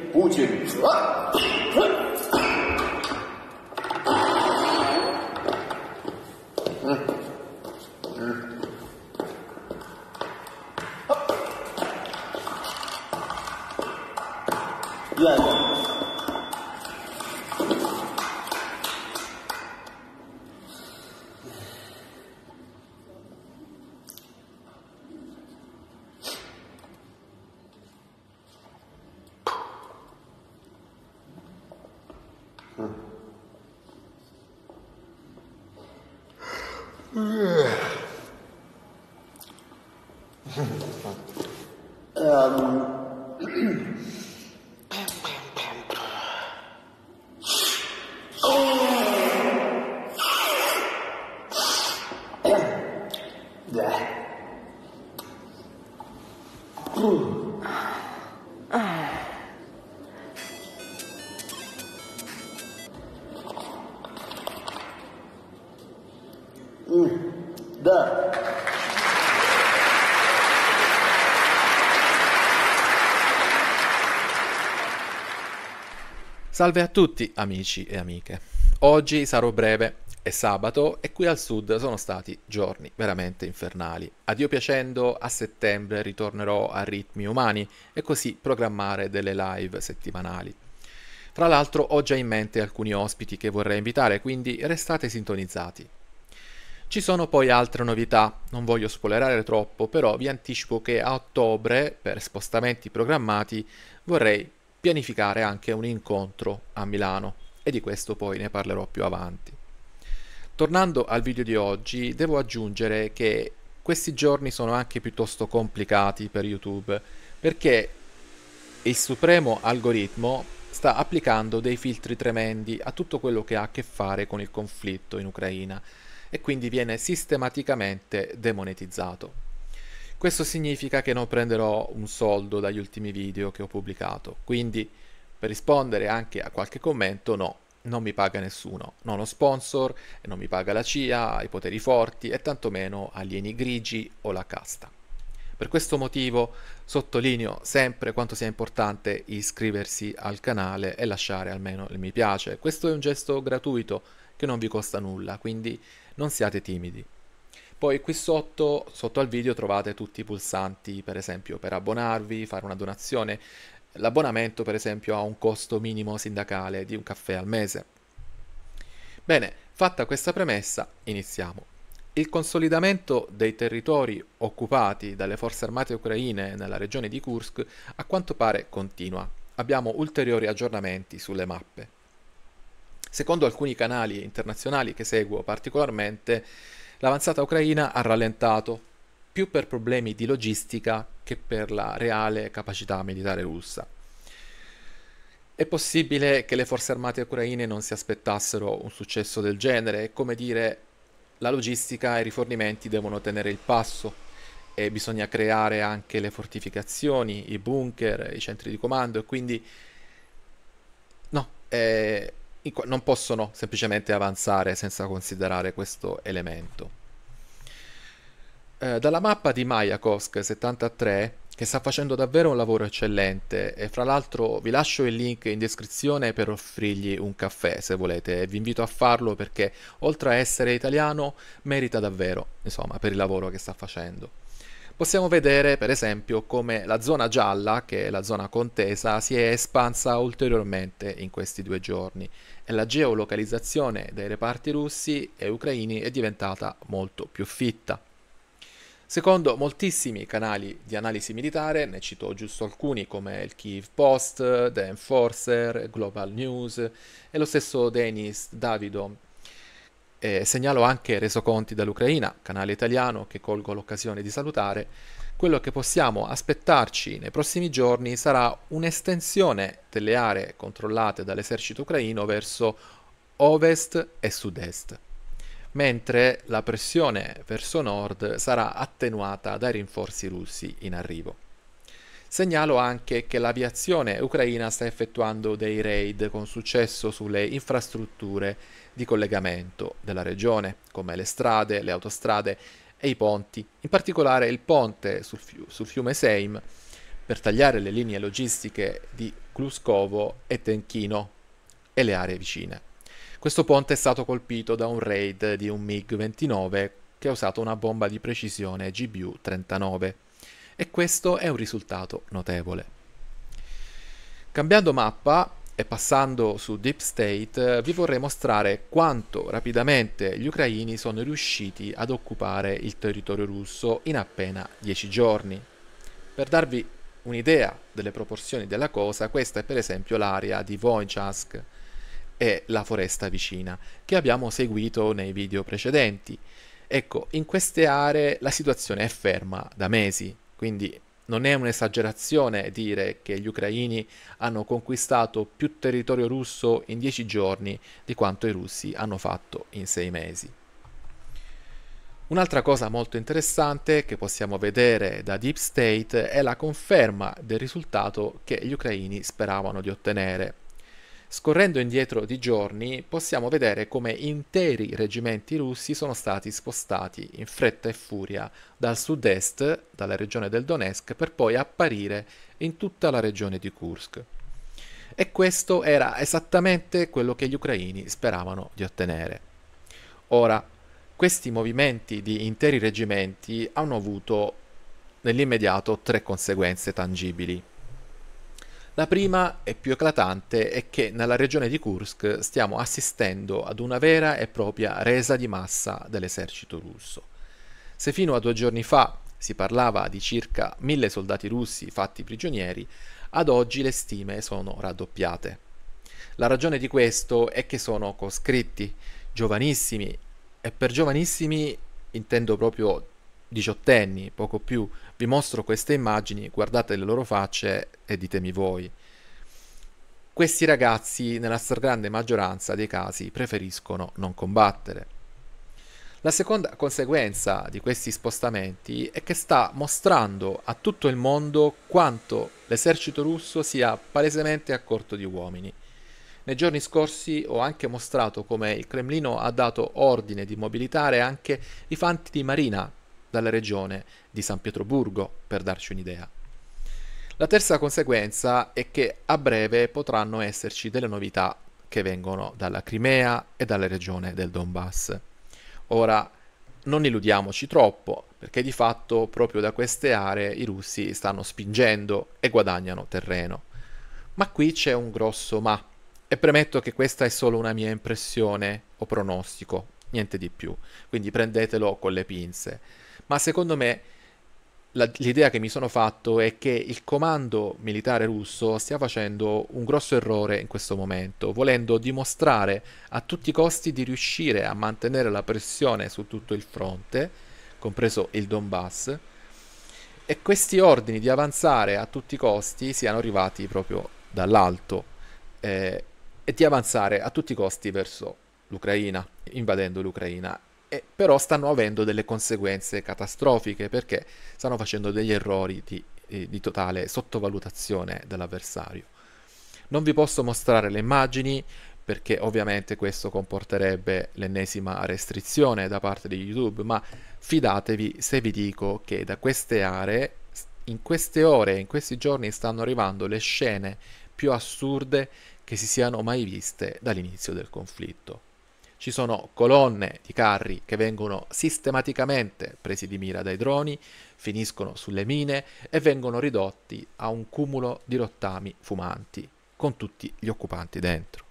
Putin. Yeah. 嗯。哼嗯。Salve a tutti amici e amiche. Oggi sarò breve, è sabato e qui al sud sono stati giorni veramente infernali. A Dio piacendo, a settembre ritornerò a ritmi umani e così programmare delle live settimanali. Fra l'altro ho già in mente alcuni ospiti che vorrei invitare, quindi restate sintonizzati. Ci sono poi altre novità, non voglio spoilerare troppo, però vi anticipo che a ottobre, per spostamenti programmati, vorrei pianificare anche un incontro a Milano e di questo poi ne parlerò più avanti. Tornando al video di oggi, devo aggiungere che questi giorni sono anche piuttosto complicati per YouTube perché il supremo algoritmo sta applicando dei filtri tremendi a tutto quello che ha a che fare con il conflitto in Ucraina e quindi viene sistematicamente demonetizzato. Questo significa che non prenderò un soldo dagli ultimi video che ho pubblicato, quindi per rispondere anche a qualche commento no, non mi paga nessuno, non ho sponsor, non mi paga la CIA, i poteri forti e tantomeno alieni grigi o la casta. Per questo motivo sottolineo sempre quanto sia importante iscriversi al canale e lasciare almeno il mi piace. Questo è un gesto gratuito che non vi costa nulla, quindi non siate timidi. Poi qui sotto, sotto al video trovate tutti i pulsanti, per esempio per abbonarvi, fare una donazione. L'abbonamento per esempio ha un costo minimo sindacale di un caffè al mese. Bene, fatta questa premessa, iniziamo. Il consolidamento dei territori occupati dalle forze armate ucraine nella regione di Kursk a quanto pare continua. Abbiamo ulteriori aggiornamenti sulle mappe. Secondo alcuni canali internazionali che seguo particolarmente, l'avanzata ucraina ha rallentato, più per problemi di logistica che per la reale capacità militare russa. È possibile che le forze armate ucraine non si aspettassero un successo del genere, è come dire la logistica e i rifornimenti devono tenere il passo e bisogna creare anche le fortificazioni, i bunker, i centri di comando e quindi no, non possono semplicemente avanzare senza considerare questo elemento. Eh, dalla mappa di Mayakovsk 73, che sta facendo davvero un lavoro eccellente, e fra l'altro vi lascio il link in descrizione per offrirgli un caffè se volete, e vi invito a farlo perché oltre a essere italiano merita davvero, insomma, per il lavoro che sta facendo possiamo vedere per esempio come la zona gialla, che è la zona contesa, si è espansa ulteriormente in questi due giorni la geolocalizzazione dei reparti russi e ucraini è diventata molto più fitta. Secondo moltissimi canali di analisi militare, ne cito giusto alcuni come il Kiev Post, The Enforcer, Global News e lo stesso Denis Davido eh, segnalo anche Resoconti dall'Ucraina, canale italiano che colgo l'occasione di salutare. Quello che possiamo aspettarci nei prossimi giorni sarà un'estensione delle aree controllate dall'esercito ucraino verso ovest e sud-est, mentre la pressione verso nord sarà attenuata dai rinforzi russi in arrivo. Segnalo anche che l'aviazione ucraina sta effettuando dei raid con successo sulle infrastrutture di collegamento della regione, come le strade, le autostrade e i ponti, in particolare il ponte sul, fiu- sul fiume Seim, per tagliare le linee logistiche di Kluskovo e Tenchino e le aree vicine. Questo ponte è stato colpito da un raid di un MiG-29 che ha usato una bomba di precisione GBU-39 e questo è un risultato notevole. Cambiando mappa e passando su Deep State vi vorrei mostrare quanto rapidamente gli ucraini sono riusciti ad occupare il territorio russo in appena 10 giorni. Per darvi un'idea delle proporzioni della cosa, questa è per esempio l'area di Wojciech e la foresta vicina che abbiamo seguito nei video precedenti. Ecco, in queste aree la situazione è ferma da mesi, quindi non è un'esagerazione dire che gli ucraini hanno conquistato più territorio russo in dieci giorni di quanto i russi hanno fatto in sei mesi. Un'altra cosa molto interessante che possiamo vedere da Deep State è la conferma del risultato che gli ucraini speravano di ottenere. Scorrendo indietro di giorni possiamo vedere come interi reggimenti russi sono stati spostati in fretta e furia dal sud-est, dalla regione del Donetsk, per poi apparire in tutta la regione di Kursk. E questo era esattamente quello che gli ucraini speravano di ottenere. Ora, questi movimenti di interi reggimenti hanno avuto nell'immediato tre conseguenze tangibili. La prima e più eclatante è che nella regione di Kursk stiamo assistendo ad una vera e propria resa di massa dell'esercito russo. Se fino a due giorni fa si parlava di circa mille soldati russi fatti prigionieri, ad oggi le stime sono raddoppiate. La ragione di questo è che sono coscritti, giovanissimi, e per giovanissimi intendo proprio diciottenni, poco più. Vi mostro queste immagini, guardate le loro facce e ditemi voi. Questi ragazzi, nella stragrande maggioranza dei casi, preferiscono non combattere. La seconda conseguenza di questi spostamenti è che sta mostrando a tutto il mondo quanto l'esercito russo sia palesemente a corto di uomini. Nei giorni scorsi ho anche mostrato come il Cremlino ha dato ordine di mobilitare anche i fanti di marina dalla regione di San Pietroburgo, per darci un'idea. La terza conseguenza è che a breve potranno esserci delle novità che vengono dalla Crimea e dalla regione del Donbass. Ora, non illudiamoci troppo, perché di fatto proprio da queste aree i russi stanno spingendo e guadagnano terreno. Ma qui c'è un grosso ma, e premetto che questa è solo una mia impressione o pronostico, niente di più, quindi prendetelo con le pinze ma secondo me la, l'idea che mi sono fatto è che il comando militare russo stia facendo un grosso errore in questo momento, volendo dimostrare a tutti i costi di riuscire a mantenere la pressione su tutto il fronte, compreso il Donbass, e questi ordini di avanzare a tutti i costi siano arrivati proprio dall'alto eh, e di avanzare a tutti i costi verso l'Ucraina, invadendo l'Ucraina e però stanno avendo delle conseguenze catastrofiche perché stanno facendo degli errori di, eh, di totale sottovalutazione dell'avversario. Non vi posso mostrare le immagini perché ovviamente questo comporterebbe l'ennesima restrizione da parte di YouTube, ma fidatevi se vi dico che da queste aree, in queste ore, in questi giorni stanno arrivando le scene più assurde che si siano mai viste dall'inizio del conflitto. Ci sono colonne di carri che vengono sistematicamente presi di mira dai droni, finiscono sulle mine e vengono ridotti a un cumulo di rottami fumanti con tutti gli occupanti dentro.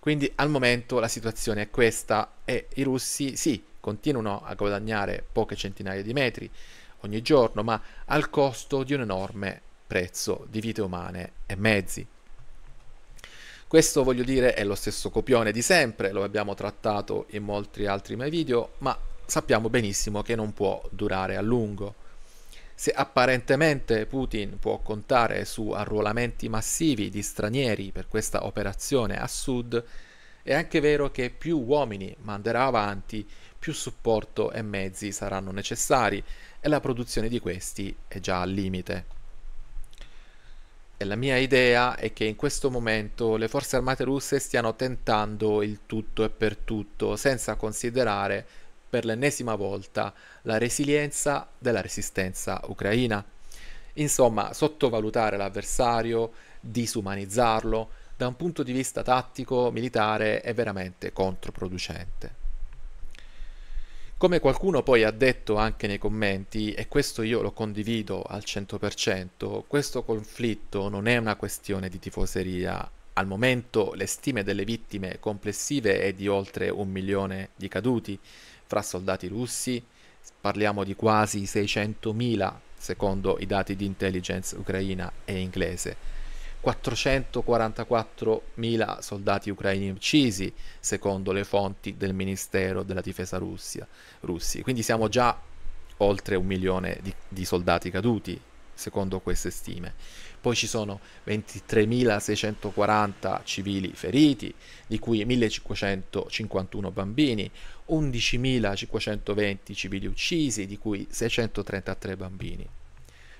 Quindi al momento la situazione è questa e i russi sì, continuano a guadagnare poche centinaia di metri ogni giorno, ma al costo di un enorme prezzo di vite umane e mezzi. Questo voglio dire è lo stesso copione di sempre, lo abbiamo trattato in molti altri miei video, ma sappiamo benissimo che non può durare a lungo. Se apparentemente Putin può contare su arruolamenti massivi di stranieri per questa operazione a sud, è anche vero che più uomini manderà avanti, più supporto e mezzi saranno necessari e la produzione di questi è già al limite. E la mia idea è che in questo momento le forze armate russe stiano tentando il tutto e per tutto, senza considerare per l'ennesima volta la resilienza della resistenza ucraina. Insomma, sottovalutare l'avversario, disumanizzarlo, da un punto di vista tattico, militare, è veramente controproducente. Come qualcuno poi ha detto anche nei commenti, e questo io lo condivido al 100%, questo conflitto non è una questione di tifoseria. Al momento le stime delle vittime complessive è di oltre un milione di caduti fra soldati russi, parliamo di quasi 600.000 secondo i dati di intelligence ucraina e inglese 444.000 soldati ucraini uccisi, secondo le fonti del Ministero della Difesa Russia, russi. Quindi siamo già oltre un milione di, di soldati caduti, secondo queste stime. Poi ci sono 23.640 civili feriti, di cui 1.551 bambini, 11.520 civili uccisi, di cui 633 bambini.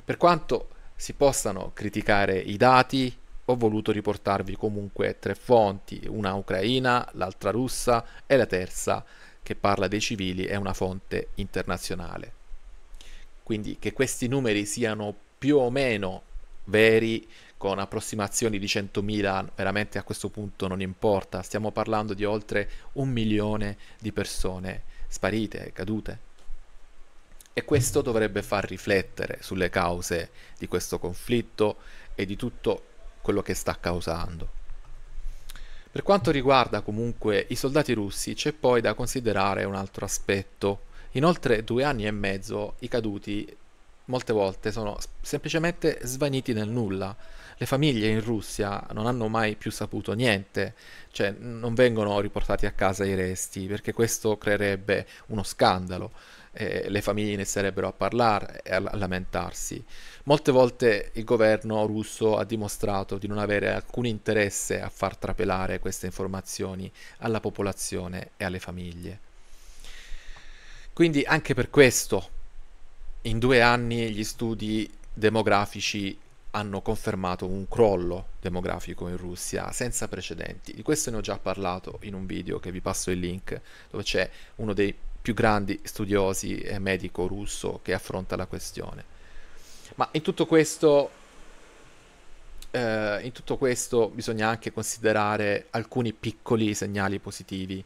Per quanto si possano criticare i dati, ho voluto riportarvi comunque tre fonti, una ucraina, l'altra russa e la terza che parla dei civili è una fonte internazionale. Quindi che questi numeri siano più o meno veri con approssimazioni di 100.000 veramente a questo punto non importa, stiamo parlando di oltre un milione di persone sparite, cadute. E questo dovrebbe far riflettere sulle cause di questo conflitto e di tutto quello che sta causando. Per quanto riguarda comunque i soldati russi, c'è poi da considerare un altro aspetto. In oltre due anni e mezzo i caduti molte volte sono semplicemente svaniti nel nulla. Le famiglie in Russia non hanno mai più saputo niente, cioè non vengono riportati a casa i resti perché questo creerebbe uno scandalo eh, le famiglie inizierebbero a parlare e a, a lamentarsi. Molte volte il governo russo ha dimostrato di non avere alcun interesse a far trapelare queste informazioni alla popolazione e alle famiglie. Quindi anche per questo in due anni gli studi demografici hanno confermato un crollo demografico in Russia senza precedenti. Di questo ne ho già parlato in un video che vi passo il link, dove c'è uno dei più grandi studiosi e medico russo che affronta la questione. Ma in tutto questo, eh, in tutto questo bisogna anche considerare alcuni piccoli segnali positivi.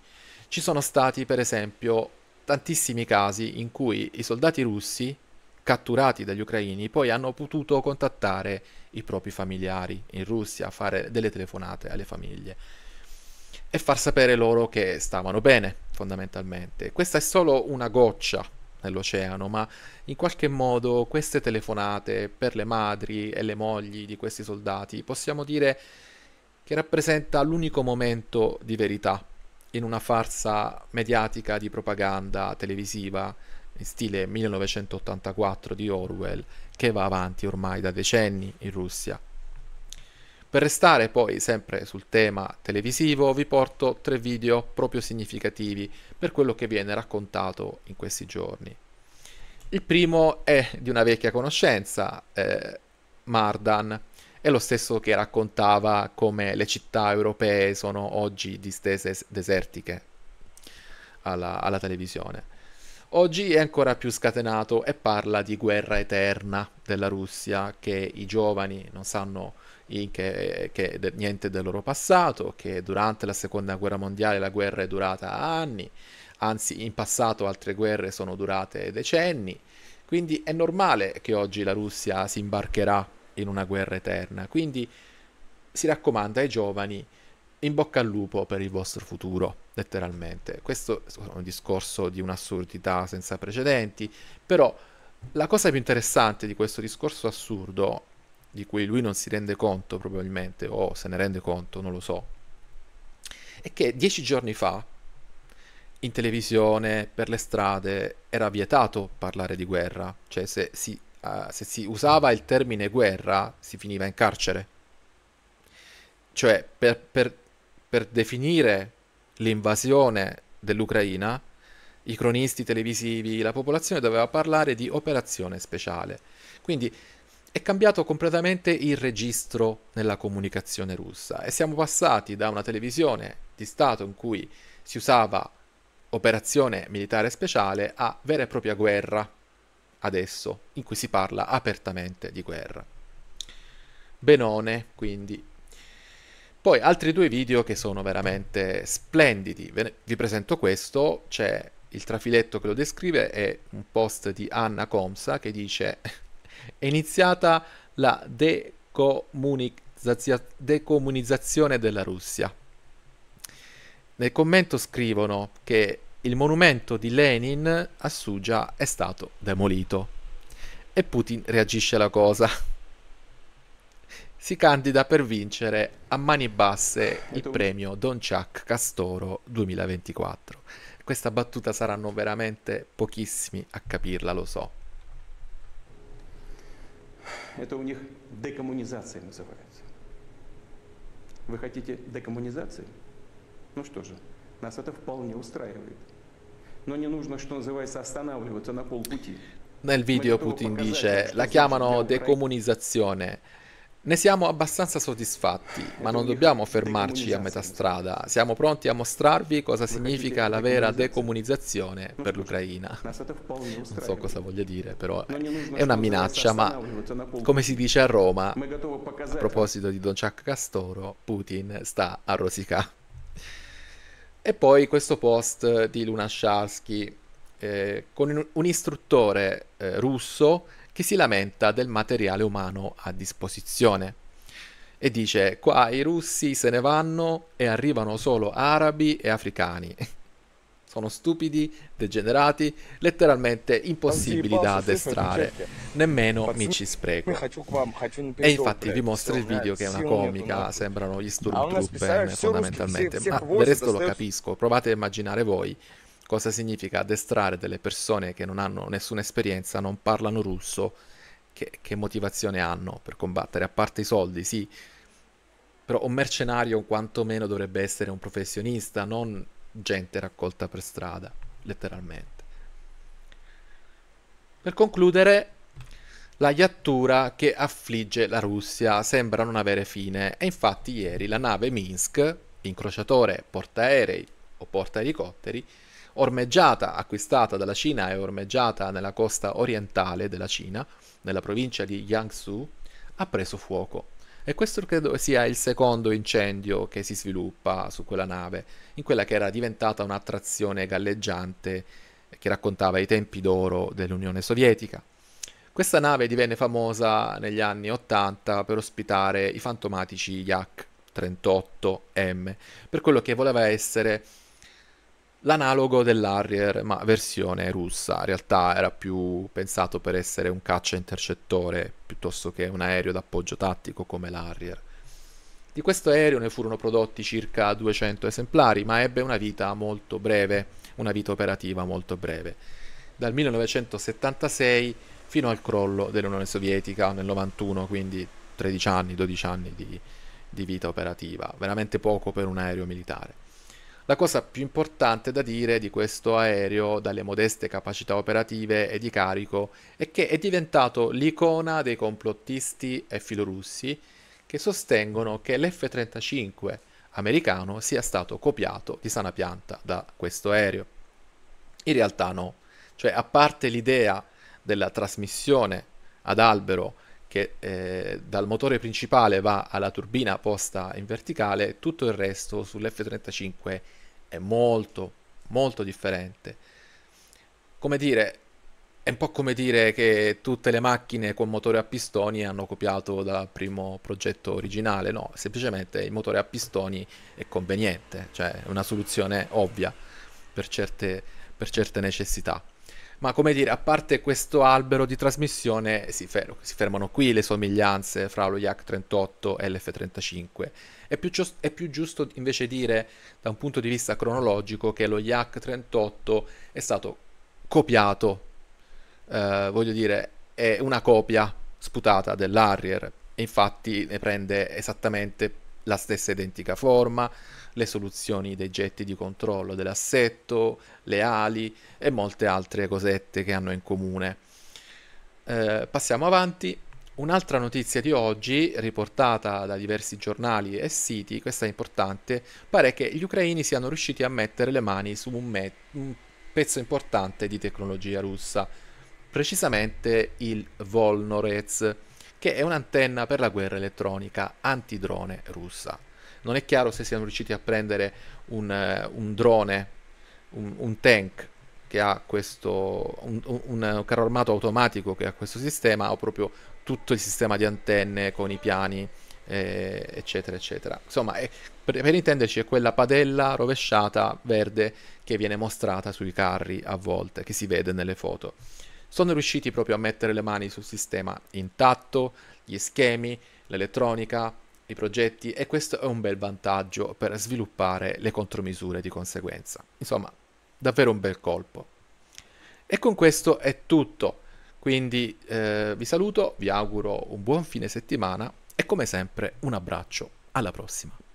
Ci sono stati, per esempio, tantissimi casi in cui i soldati russi catturati dagli ucraini poi hanno potuto contattare i propri familiari in Russia, fare delle telefonate alle famiglie e far sapere loro che stavano bene, fondamentalmente. Questa è solo una goccia nell'oceano, ma in qualche modo queste telefonate per le madri e le mogli di questi soldati possiamo dire che rappresenta l'unico momento di verità in una farsa mediatica di propaganda televisiva in stile 1984 di Orwell che va avanti ormai da decenni in Russia. Per restare poi sempre sul tema televisivo vi porto tre video proprio significativi per quello che viene raccontato in questi giorni. Il primo è di una vecchia conoscenza, eh, Mardan, è lo stesso che raccontava come le città europee sono oggi distese desertiche alla, alla televisione. Oggi è ancora più scatenato e parla di guerra eterna della Russia che i giovani non sanno che, che de, niente del loro passato, che durante la seconda guerra mondiale la guerra è durata anni, anzi in passato altre guerre sono durate decenni, quindi è normale che oggi la Russia si imbarcherà in una guerra eterna, quindi si raccomanda ai giovani in bocca al lupo per il vostro futuro, letteralmente. Questo è un discorso di un'assurdità senza precedenti, però la cosa più interessante di questo discorso assurdo di cui lui non si rende conto probabilmente, o se ne rende conto, non lo so, è che dieci giorni fa in televisione, per le strade, era vietato parlare di guerra, cioè se si, uh, se si usava il termine guerra si finiva in carcere. Cioè per, per, per definire l'invasione dell'Ucraina, i cronisti televisivi, la popolazione doveva parlare di operazione speciale. Quindi è cambiato completamente il registro nella comunicazione russa e siamo passati da una televisione di Stato in cui si usava operazione militare speciale a vera e propria guerra adesso, in cui si parla apertamente di guerra. Benone, quindi. Poi altri due video che sono veramente splendidi. Vi presento questo, c'è il trafiletto che lo descrive, è un post di Anna Comsa che dice è iniziata la decomunizzazione della Russia. Nel commento scrivono che il monumento di Lenin a Sugia è stato demolito e Putin reagisce alla cosa Si candida per vincere a mani basse il premio Don Chuck Castoro 2024. Questa battuta saranno veramente pochissimi a capirla, lo so. Это у них декоммунизация называется. Вы хотите декоммунизации? Ну что же, нас это вполне устраивает. Но не нужно, что называется, останавливаться на полпути. Nel video Putin dice, la chiamano decomunizzazione. ne siamo abbastanza soddisfatti, ma non dobbiamo fermarci a metà strada. Siamo pronti a mostrarvi cosa significa la vera decomunizzazione per l'Ucraina. Non so cosa voglia dire, però è una minaccia, ma come si dice a Roma, a proposito di Don Chuck Castoro, Putin sta a rosicare. E poi questo post di Luna Sharsky eh, con un istruttore eh, russo che si lamenta del materiale umano a disposizione e dice qua i russi se ne vanno e arrivano solo arabi e africani. Sono stupidi, degenerati, letteralmente impossibili da addestrare. Nemmeno mi ci spreco. E infatti vi mostro il video che è una comica, sembrano gli Stormtrooper fondamentalmente. Ma del resto lo capisco, provate a immaginare voi cosa significa addestrare delle persone che non hanno nessuna esperienza, non parlano russo, che, che motivazione hanno per combattere? A parte i soldi, sì, però un mercenario quantomeno dovrebbe essere un professionista, non gente raccolta per strada, letteralmente. Per concludere, la iattura che affligge la Russia sembra non avere fine e infatti ieri la nave Minsk, incrociatore portaerei o portaelicotteri, ormeggiata, acquistata dalla Cina e ormeggiata nella costa orientale della Cina, nella provincia di Jiangsu, ha preso fuoco. E questo credo sia il secondo incendio che si sviluppa su quella nave, in quella che era diventata un'attrazione galleggiante che raccontava i tempi d'oro dell'Unione Sovietica. Questa nave divenne famosa negli anni 80 per ospitare i fantomatici Yak 38M, per quello che voleva essere l'analogo dell'Harrier, ma versione russa. In realtà era più pensato per essere un caccia intercettore piuttosto che un aereo d'appoggio tattico come l'Harrier. Di questo aereo ne furono prodotti circa 200 esemplari, ma ebbe una vita molto breve, una vita operativa molto breve. Dal 1976 fino al crollo dell'Unione Sovietica nel 91, quindi 13 anni, 12 anni di, di vita operativa, veramente poco per un aereo militare. La cosa più importante da dire di questo aereo, dalle modeste capacità operative e di carico, è che è diventato l'icona dei complottisti e filorussi che sostengono che l'F-35 americano sia stato copiato di sana pianta da questo aereo. In realtà no, cioè a parte l'idea della trasmissione ad albero che eh, dal motore principale va alla turbina posta in verticale, tutto il resto sull'F-35 è molto, molto differente. Come dire, è un po' come dire che tutte le macchine con motore a pistoni hanno copiato dal primo progetto originale, no, semplicemente il motore a pistoni è conveniente, cioè è una soluzione ovvia per certe, per certe necessità. Ma come dire, a parte questo albero di trasmissione, si, fer- si fermano qui le somiglianze fra lo Yak 38 e l'F35. È più, giust- è più, giusto invece dire, da un punto di vista cronologico, che lo Yak 38 è stato copiato, eh, voglio dire, è una copia sputata dell'Harrier. E infatti ne prende esattamente la stessa identica forma, le soluzioni dei getti di controllo dell'assetto, le ali e molte altre cosette che hanno in comune. Eh, passiamo avanti. Un'altra notizia di oggi, riportata da diversi giornali e siti, questa è importante, pare che gli ucraini siano riusciti a mettere le mani su un, me- un pezzo importante di tecnologia russa. precisamente il Volnorez, che è un'antenna per la guerra elettronica antidrone russa. Non è chiaro se siano riusciti a prendere un, un drone, un, un, tank che ha questo, un, un, carro armato automatico che ha questo sistema o proprio tutto il sistema di antenne con i piani eh, eccetera eccetera insomma è, per, per, intenderci è quella padella rovesciata verde che viene mostrata sui carri a volte che si vede nelle foto sono riusciti proprio a mettere le mani sul sistema intatto gli schemi l'elettronica i progetti e questo è un bel vantaggio per sviluppare le contromisure di conseguenza. Insomma davvero un bel colpo. E con questo è tutto. Quindi eh, vi saluto vi auguro un buon fine settimana e come sempre un abbraccio, alla prossima.